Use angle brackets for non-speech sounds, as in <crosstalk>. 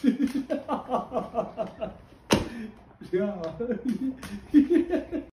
<laughs> 야.